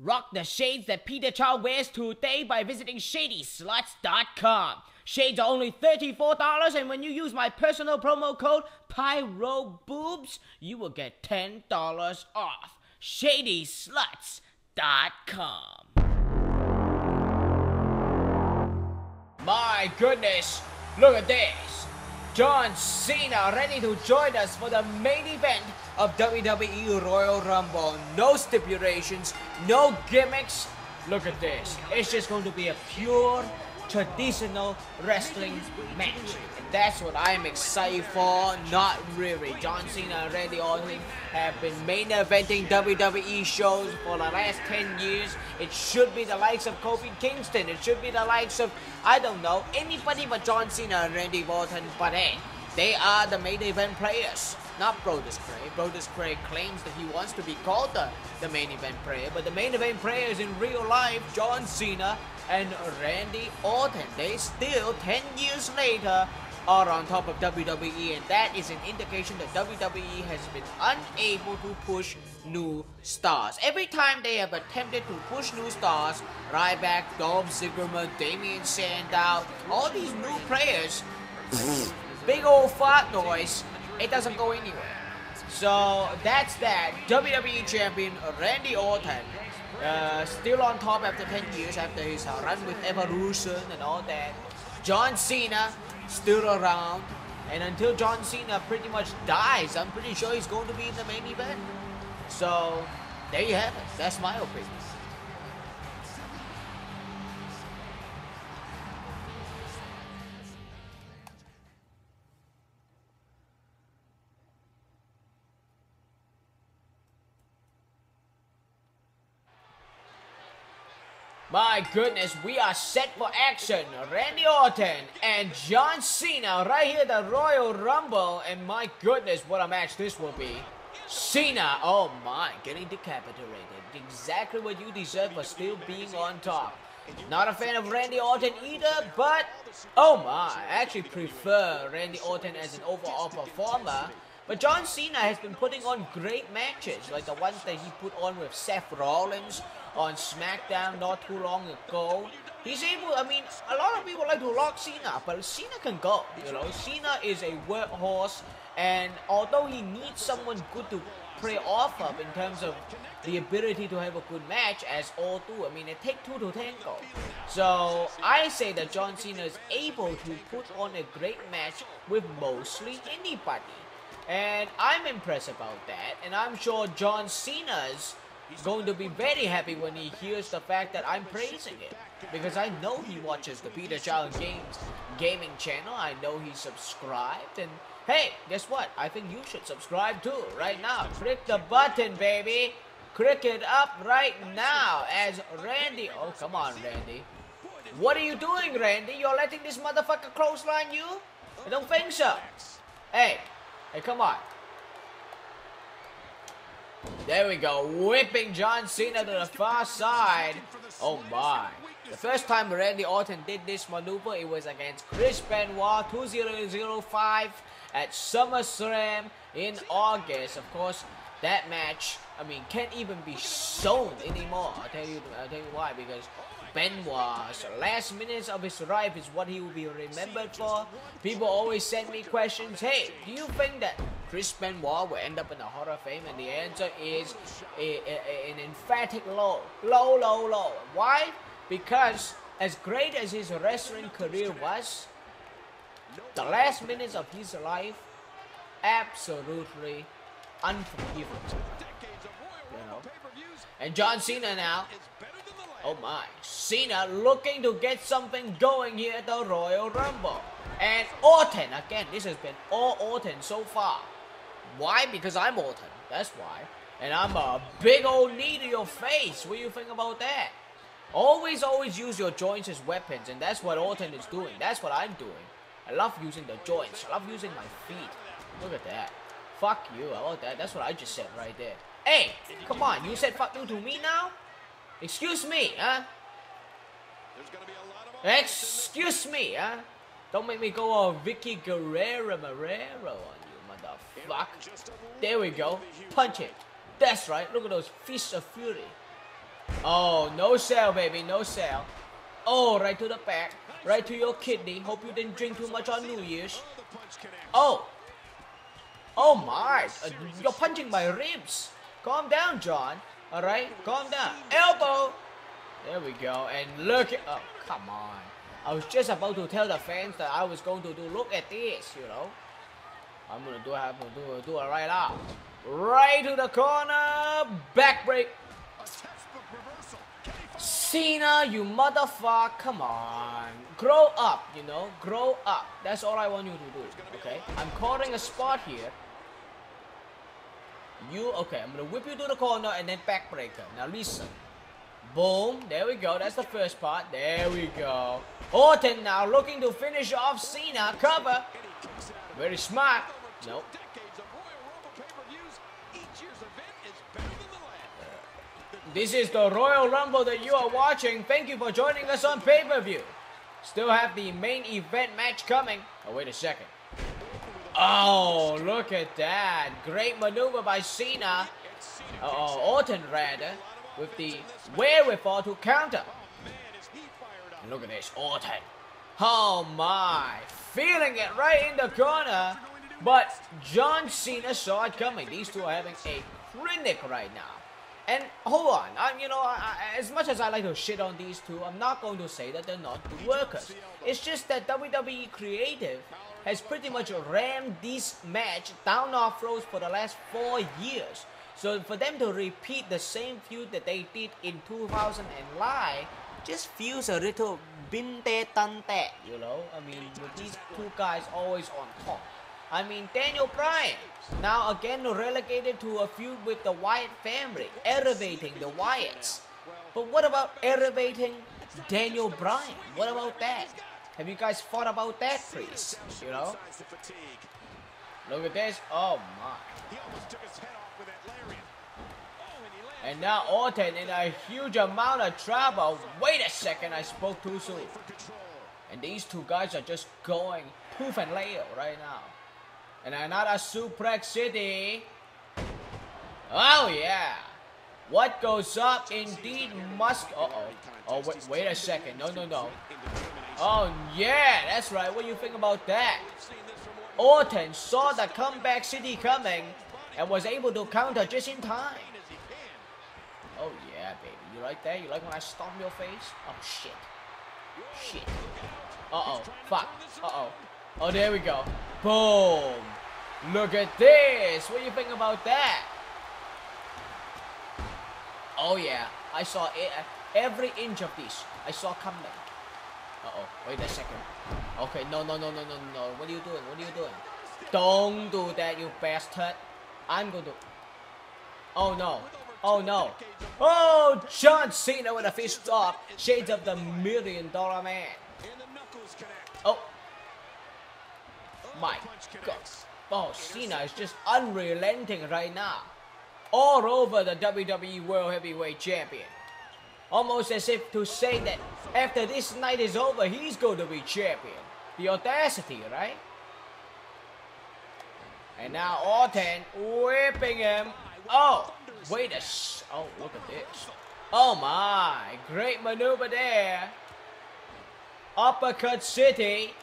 Rock the shades that Peter Chao wears today by visiting ShadySluts.com. Shades are only $34, and when you use my personal promo code PYROBOOBS, you will get $10 off. ShadySluts.com. My goodness, look at this. John Cena ready to join us for the main event of WWE Royal Rumble. No stipulations, no gimmicks. Look at this. It's just going to be a pure traditional wrestling match. And that's what I'm excited for. Not really. John Cena and Randy Orton have been main eventing WWE shows for the last 10 years. It should be the likes of Kofi Kingston. It should be the likes of, I don't know, anybody but John Cena and Randy Orton. But hey, they are the main event players not Brodus Clay. Brodus Clay claims that he wants to be called the, the main event player, but the main event players in real life, John Cena and Randy Orton, they still, 10 years later, are on top of WWE, and that is an indication that WWE has been unable to push new stars. Every time they have attempted to push new stars, Ryback, Dolph Ziggler, Damien Sandow, all these new players, big old fart noise, it doesn't go anywhere. So that's that. WWE Champion Randy Orton uh, still on top after 10 years after his run with Evolution and all that. John Cena still around. And until John Cena pretty much dies, I'm pretty sure he's going to be in the main event. So, there you have it. That's my opinion. My goodness, we are set for action. Randy Orton and John Cena right here the Royal Rumble. And my goodness, what a match this will be. Cena, oh my, getting decapitated. Exactly what you deserve for still being on top. Not a fan of Randy Orton either, but oh my, I actually prefer Randy Orton as an overall performer. But John Cena has been putting on great matches, like the ones that he put on with Seth Rollins, on SmackDown not too long ago. He's able, I mean, a lot of people like to lock Cena, but Cena can go, you know. Cena is a workhorse, and although he needs someone good to play off of in terms of the ability to have a good match, as all do, I mean, it takes two to tango. So, I say that John Cena is able to put on a great match with mostly anybody. And I'm impressed about that, and I'm sure John Cena's going to be very happy when he hears the fact that I'm praising it. Because I know he watches the Peter Chao Games gaming channel. I know he's subscribed. And hey, guess what? I think you should subscribe too, right now. Click the button, baby. Click it up right now as Randy. Oh, come on, Randy. What are you doing, Randy? You're letting this motherfucker clothesline you? I don't think so. Hey, hey, come on. There we go, whipping John Cena to the far side. Oh my. The first time Randy Orton did this maneuver, it was against Chris Benoit 2005 at SummerSlam in August. Of course, that match, I mean, can't even be shown anymore. I'll tell you, I'll tell you why. Because Benoit's last minutes of his life is what he will be remembered for. People always send me questions. Hey, do you think that Chris Benoit will end up in the Hall of Fame? And the answer is a, a, an emphatic low. Low, low, low. Why? Because as great as his wrestling career was, the last minutes of his life, absolutely unforgivable. You know? And John Cena now, oh my, Cena looking to get something going here at the Royal Rumble. And Orton, again, this has been all Orton so far. Why? Because I'm Orton. That's why. And I'm a big old knee to your face. What do you think about that? Always, always use your joints as weapons. And that's what Orton is doing. That's what I'm doing. I love using the joints. I love using my feet. Look at that. Fuck you. I love that. That's what I just said right there. Hey, come on. You said fuck you to me now? Excuse me, huh? Excuse me, huh? Don't make me go all Vickie Guerrero Marrero on fuck. There we go. Punch it. That's right. Look at those fists of fury. Oh, no sale, baby, no sale. Oh, right to the back, right to your kidney. Hope you didn't drink too much on New Year's. Oh. Oh my, uh, you're punching my ribs. Calm down, John. All right, calm down. Elbow. There we go. And look at, oh, come on. I was just about to tell the fans that I was going to do, look at this, you know. I'm gonna do, have to do, do it right now. Right to the corner, back break. Cena, you motherfucker, come on. Grow up, you know, grow up. That's all I want you to do, okay? I'm calling a spot here. You, okay, I'm gonna whip you to the corner and then backbreaker. Now listen. Boom, there we go, that's the first part. There we go. Orton now looking to finish off Cena, cover. Very smart. Nope. This is the Royal Rumble that you are watching. Thank you for joining us on pay-per-view. Still have the main event match coming. Oh, wait a second. Oh, look at that. Great maneuver by Cena. Uh oh, Orton rather, with the wherewithal to counter. Look at this, Orton. Oh my, feeling it right in the corner. But John Cena saw it coming. These two are having a clinic right now. And hold on, I'm, you know, I, as much as I like to shit on these two, I'm not going to say that they're not good workers. It's just that WWE Creative has pretty much rammed this match down our throats for the last four years. So for them to repeat the same feud that they did in 2009 just feels a little binte tante, you know? I mean, with these two guys always on top. I mean, Daniel Bryan, now again relegated to a feud with the Wyatt family, elevating the Wyatts. But what about elevating Daniel Bryan? What about that? Have you guys thought about that, please? You know? Look at this. Oh my. And now Orton in a huge amount of trouble. Wait a second, I spoke too soon. And these two guys are just going poof and layer right now. And another suplex city. Oh yeah. What goes up indeed must. Uh oh. Oh wait, wait a second. No, no, no. Oh yeah, that's right. What do you think about that? Orton saw the comeback city coming and was able to counter just in time. Oh yeah, baby. You like that? You like when I stomp your face? Oh shit. Shit. Uh oh. Fuck. Uh oh. Oh, there we go. Boom. Look at this. What do you think about that? Oh yeah. I saw it, every inch of this. I saw coming. Uh-oh. Wait a second. Okay, no, no, no, no, no, no. What are you doing? What are you doing? Don't do that, you bastard. I'm going to... Oh, no. Oh, no. Oh, John Cena with a fist stop. Shades of the Million Dollar Man. Oh. My God. Oh, Cena is just unrelenting right now. All over the WWE World Heavyweight Champion. Almost as if to say that after this night is over, he's going to be champion. The audacity, right? And now Orton whipping him. Oh, wait a Oh, look at this. Oh my, great maneuver there. Uppercut City.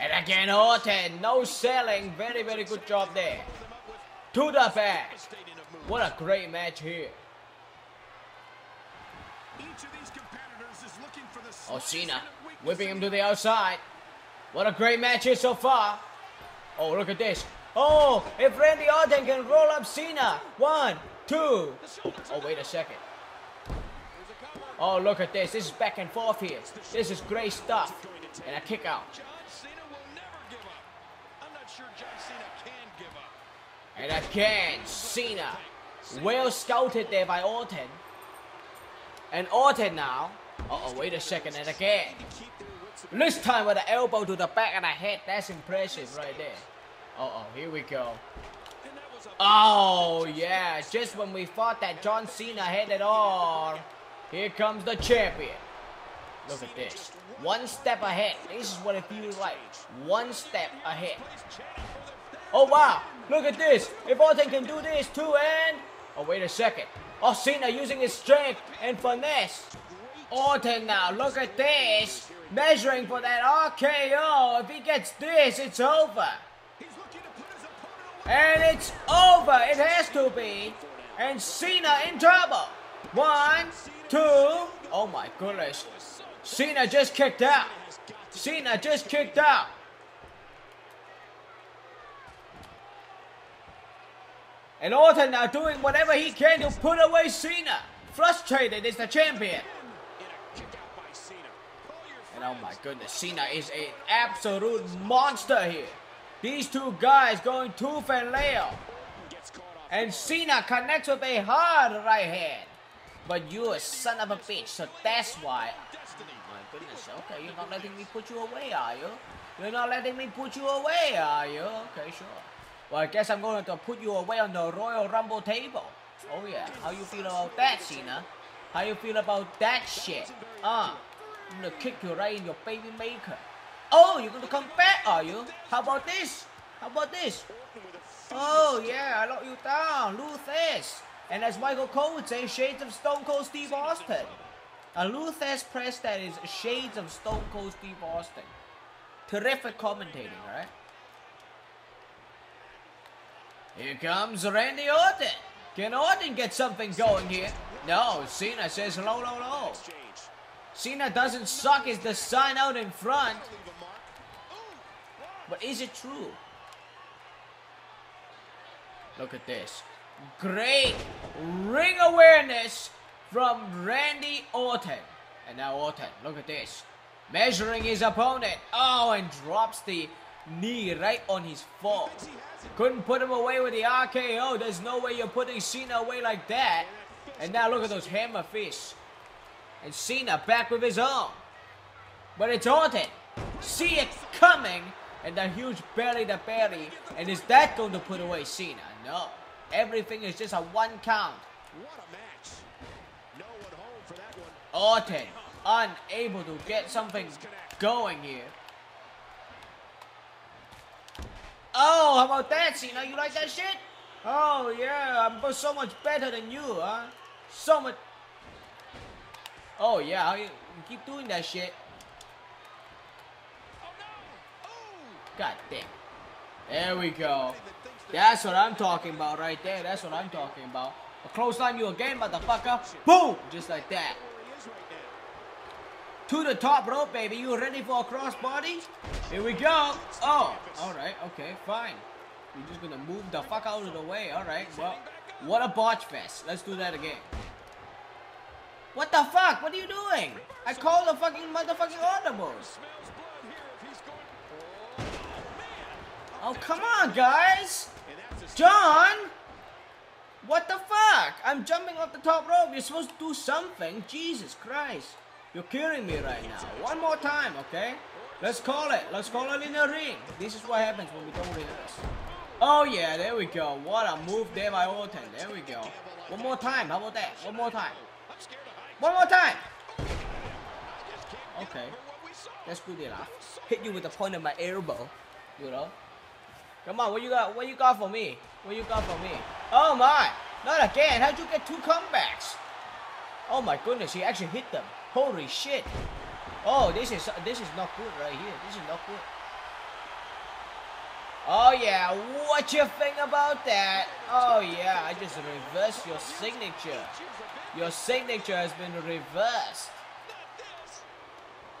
And again Orton, no selling. Very, very good job there. To the back. What a great match here. Oh, Cena whipping him to the outside. What a great match here so far. Oh, look at this. Oh, if Randy Orton can roll up Cena. One, two. Oh, wait a second. Oh, look at this. This is back and forth here. This is great stuff. And a kick out. And again, Cena. Well scouted there by Orton. And Orton now. Uh-oh, wait a second. And again. This time with the elbow to the back of the head. That's impressive right there. Uh-oh, here we go. Oh, yeah. Just when we thought that John Cena had it all. Here comes the champion. Look at this. One step ahead. This is what it feels like. One step ahead. Oh, wow. Look at this. If Orton can do this too, and Oh, wait a second. Oh, Cena using his strength and finesse. Orton now, look at this. Measuring for that RKO. If he gets this, it's over. And it's over. It has to be. And Cena in trouble. One, two. Oh my goodness. Cena just kicked out. Cena just kicked out. And Orton now doing whatever he can to put away Cena. Frustrated is the champion. And oh my goodness, Cena is an absolute monster here. These two guys going tooth and nail. And Cena connects with a hard right hand. But you a son of a bitch, so that's why. My goodness, okay, you're not letting me put you away, are you? You're not letting me put you away, are you? Okay, sure. Well, I guess I'm going to put you away on the Royal Rumble table. Oh yeah, how you feel about that, Cena? How you feel about that shit? Uh, I'm gonna kick you right in your baby maker. Oh, you're gonna come back, are you? How about this? How about this? Oh yeah, I lock you down. This. And as Michael Cole would say, shades of Stone Cold Steve Austin. A Lou Thesz press that is shades of Stone Cold Steve Austin. Terrific commentating, right? Here comes Randy Orton. Can Orton get something going here? No, Cena says low, low, low. Cena doesn't suck is the sign out in front. But is it true? Look at this. Great ring awareness from Randy Orton. And now Orton, look at this. Measuring his opponent. Oh, and drops the knee right on his fall. Couldn't put him away with the RKO. There's no way you're putting Cena away like that. And now look at those hammer fists. And Cena back with his own. But it's Orton. See it coming. And that huge belly to belly. And is that going to put away Cena? No. Everything is just a one count. What a match. No one home for that one. Orton unable to get something going here. Oh, how about that, Cena? You like that shit? Oh, yeah, I'm so much better than you, huh? So much... Oh, yeah, you, keep doing that shit. God damn. There we go. That's what I'm talking about right there. That's what I'm talking about. A clothesline you again, motherfucker. Boom! Just like that. To the top rope, baby. You ready for a crossbody? Here we go. Oh, alright, okay, fine. You're just gonna move the fuck out of the way. Alright, well, what a botch fest. Let's do that again. What the fuck? What are you doing? I called the fucking motherfucking audibles. Oh, come on, guys. John! What the fuck? I'm jumping off the top rope. You're supposed to do something. Jesus Christ. You're killing me right now. One more time, okay? Let's call it. Let's call it in the ring. This is what happens when we don't rehearse. Oh yeah, there we go. What a move there by Orton. There we go. One more time. How about that? One more time. One more time. Okay. That's good enough. Hit you with the point of my elbow. You know? Come on, what you got? What you got for me? What you got for me? Oh my! Not again! How'd you get two comebacks? Oh my goodness, he actually hit them. Holy shit. Oh, this is this is not good right here. This is not good. Oh yeah, what you think about that? Oh yeah, I just reversed your signature. Your signature has been reversed.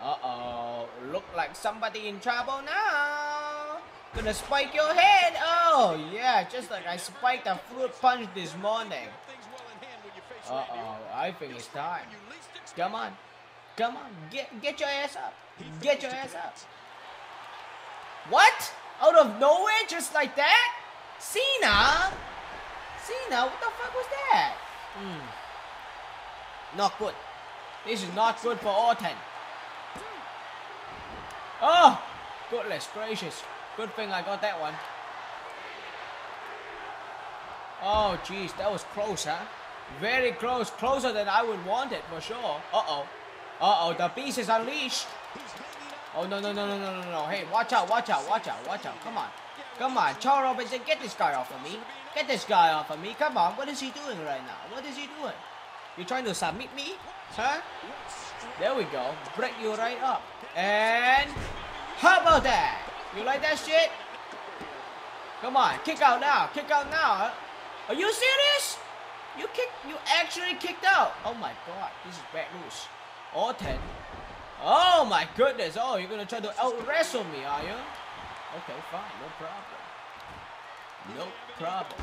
Uh-oh, look like somebody in trouble now. Gonna spike your head. Oh yeah, just like I spiked a fruit punch this morning. Uh-oh, I think it's time. Come on. Come on. Get get your ass up. Get your ass up. What? Out of nowhere? Just like that? Cena? Cena? What the fuck was that? Hmm. Not good. This is not good for Orton. Oh! Goodness gracious. Good thing I got that one. Oh, jeez. That was close, huh? Very close, closer than I would want it for sure. Uh-oh. Uh-oh, the beast is unleashed. Oh, no, no, no, no, no, no, no. Hey, watch out, watch out, watch out, watch out. Come on. Come on, Charles Robinson, get this guy off of me. Get this guy off of me. Come on, what is he doing right now? What is he doing? You trying to submit me? Huh? There we go. Break you right up. And how about that? You like that shit? Come on, kick out now. Kick out now. Are you serious? You kick you actually kicked out. Oh my god, this is bad news. Orton. Oh my goodness. Oh, you're gonna try to out wrestle me, are you? Okay, fine, no problem. No problem.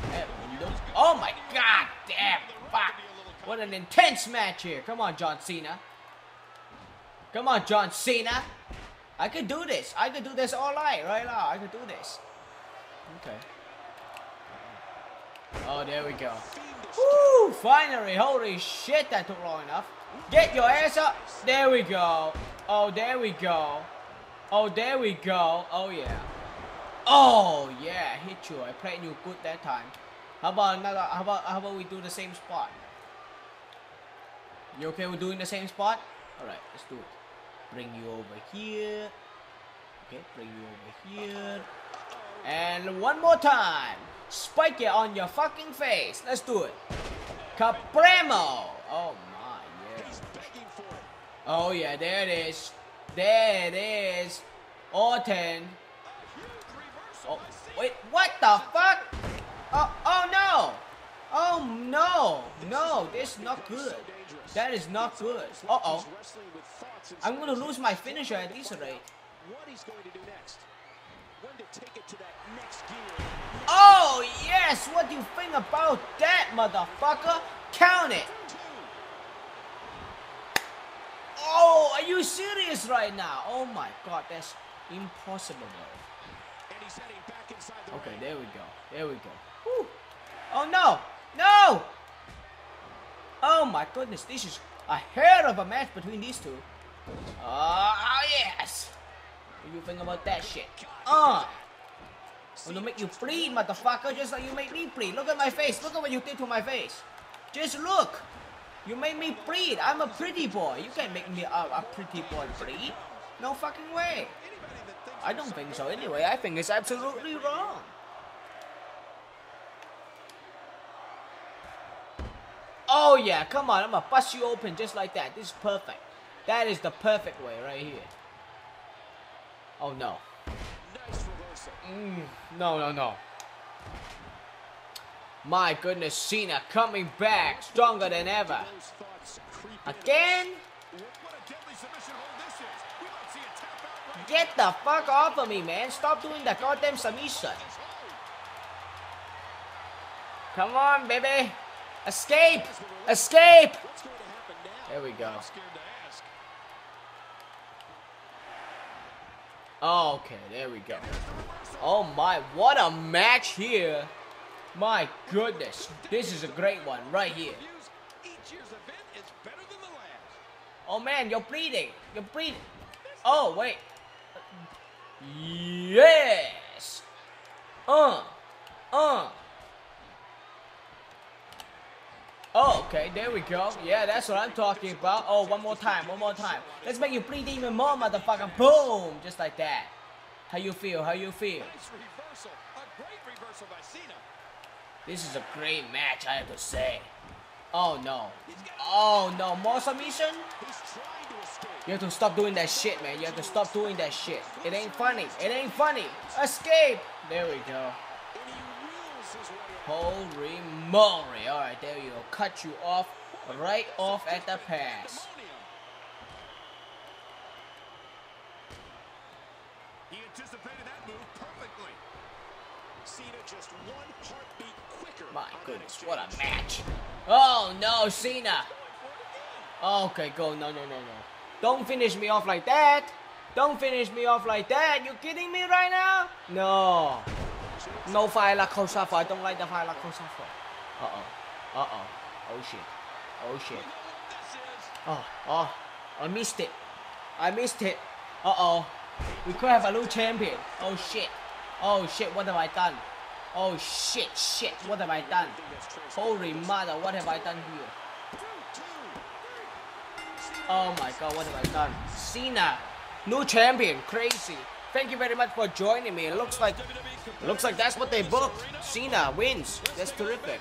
No. Oh my god damn fuck. What an intense match here. Come on, John Cena. Come on, John Cena. I could do this. I could do this all night, right now. I could do this. Okay. Oh, there we go. Woo! Finally, holy shit, that took long enough. Get your ass up. There we go. Oh, there we go. Oh, there we go. Oh, yeah. Oh, yeah, hit you. I played you good that time. How about another, how about, how about we do the same spot? You okay with doing the same spot? Alright, let's do it. Bring you over here. Okay, bring you over here. And one more time. Spike it on your fucking face. Let's do it. Capremo. Oh my, yeah. Oh yeah, there it is. There it is. Orton. Oh, wait, what the fuck? Oh, oh no. Oh no. No, this is not good. That is not good. Uh-oh. I'm gonna lose my finisher at this rate. What he's going to do next. Oh, yes! What do you think about that, motherfucker? Count it! Oh, are you serious right now? Oh my god, that's impossible, Okay, there we go. There we go. Whew. Oh no! No! Oh my goodness, this is a hell of a match between these two. Oh, yes! What you think about that shit? Uh! I'm gonna make you bleed, motherfucker, just like you made me bleed. Look at my face. Look at what you did to my face. Just look. You made me bleed. I'm a pretty boy. You can't make me a, a pretty boy bleed. No fucking way. I don't think so anyway. I think it's absolutely wrong. Oh yeah, come on. I'm gonna bust you open just like that. This is perfect. That is the perfect way right here. Oh no. Mm, no, no, no. My goodness, Cena coming back stronger than ever. Again? Get the fuck off of me, man. Stop doing that goddamn submission. Come on, baby. Escape! Escape! There we go. Okay, there we go. Oh my, what a match here. My goodness, this is a great one right here. Oh man, you're bleeding. You're bleeding. Oh, wait. Yes. Uh. Uh. Oh, okay, there we go. Yeah, that's what I'm talking about. Oh, one more time, one more time. Let's make you bleed even more, motherfucker. Boom! Just like that. How you feel? How you feel? This is a great match, I have to say. Oh no. Oh no, more submission? You have to stop doing that shit, man. You have to stop doing that shit. It ain't funny. It ain't funny. Escape! There we go. Holy moly. Alright, there you go. Cut you off right off at the pass. He anticipated that move perfectly. Cena just one heartbeat quicker. My goodness, what a match. Oh no, Cena. Okay, go. No, no, no, no. Don't finish me off like that. Don't finish me off like that. You kidding me right now? No. No fire like Kosafa. I don't like the fire like Kosafa. Uh-oh. Uh-oh. Oh shit. Oh shit. Oh, oh. I missed it. I missed it. Uh-oh. We could have a new champion. Oh shit. Oh shit, what have I done? Oh shit, shit, what have I done? Holy mother, what have I done here? Oh my god, what have I done? Cena, new champion, crazy. Thank you very much for joining me. It looks like looks like that's what they booked. Cena wins. That's terrific.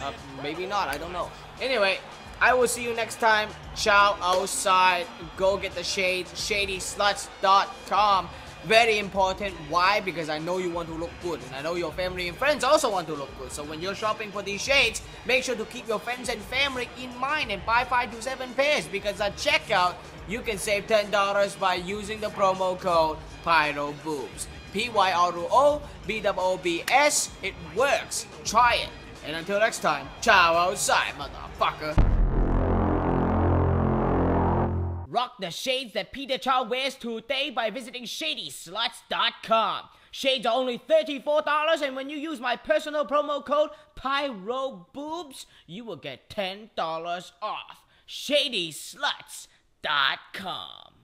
Uh, maybe not. I don't know. Anyway, I will see you next time. Ciao outside. Go get the shades. ShadySluts.com. Very important. Why? Because I know you want to look good. And I know your family and friends also want to look good. So when you're shopping for these shades, make sure to keep your friends and family in mind and buy 5 to 7 pairs. Because at checkout, you can save $10 by using the promo code PYROBOOBS. P-Y-R-O-O, B-O-B-S. It works. Try it. And until next time, ciao outside, motherfucker. Rock the shades that Peter Chao wears today by visiting ShadySluts.com. Shades are only $34, and when you use my personal promo code PYROBOOBS, you will get $10 off. ShadySluts.com.